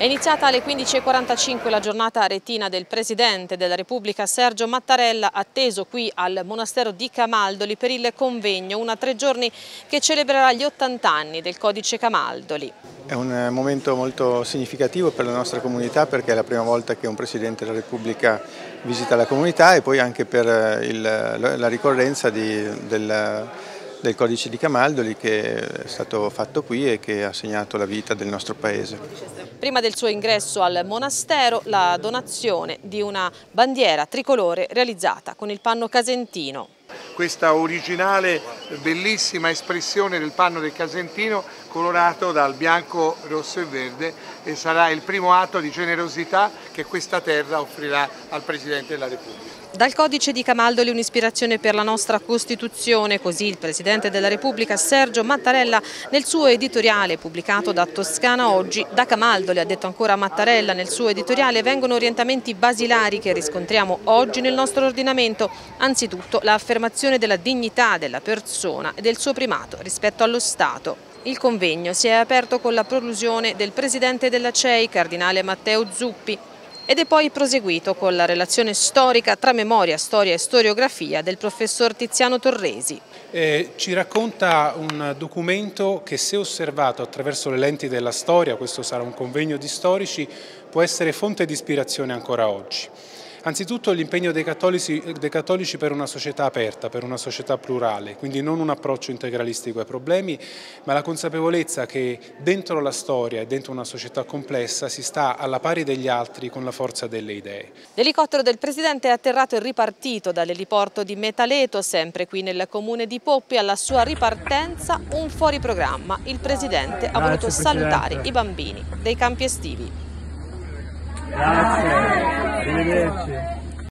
È iniziata alle 15.45 la giornata retina del Presidente della Repubblica Sergio Mattarella atteso qui al monastero di Camaldoli per il convegno, una tre giorni che celebrerà gli 80 anni del codice Camaldoli. È un momento molto significativo per la nostra comunità perché è la prima volta che un Presidente della Repubblica visita la comunità e poi anche per il, la ricorrenza di, del del codice di Camaldoli che è stato fatto qui e che ha segnato la vita del nostro paese. Prima del suo ingresso al monastero la donazione di una bandiera tricolore realizzata con il panno casentino. Questa originale bellissima espressione del panno del casentino colorato dal bianco, rosso e verde e sarà il primo atto di generosità che questa terra offrirà al Presidente della Repubblica. Dal codice di Camaldoli un'ispirazione per la nostra Costituzione, così il Presidente della Repubblica Sergio Mattarella nel suo editoriale pubblicato da Toscana Oggi, da Camaldoli, ha detto ancora Mattarella nel suo editoriale, vengono orientamenti basilari che riscontriamo oggi nel nostro ordinamento, anzitutto l'affermazione della dignità della persona e del suo primato rispetto allo Stato. Il convegno si è aperto con la prolusione del Presidente della CEI, Cardinale Matteo Zuppi, ed è poi proseguito con la relazione storica tra memoria, storia e storiografia del professor Tiziano Torresi. Eh, ci racconta un documento che se osservato attraverso le lenti della storia, questo sarà un convegno di storici, può essere fonte di ispirazione ancora oggi. Anzitutto l'impegno dei cattolici, dei cattolici, per una società aperta, per una società plurale, quindi non un approccio integralistico ai problemi, ma la consapevolezza che dentro la storia e dentro una società complessa si sta alla pari degli altri con la forza delle idee. L'elicottero del Presidente è atterrato e ripartito dall'eliporto di Metaleto, sempre qui nel comune di Poppi, alla sua ripartenza un fuori programma. Il Presidente ha voluto salutare i bambini dei campi estivi. Grazie, arrivederci.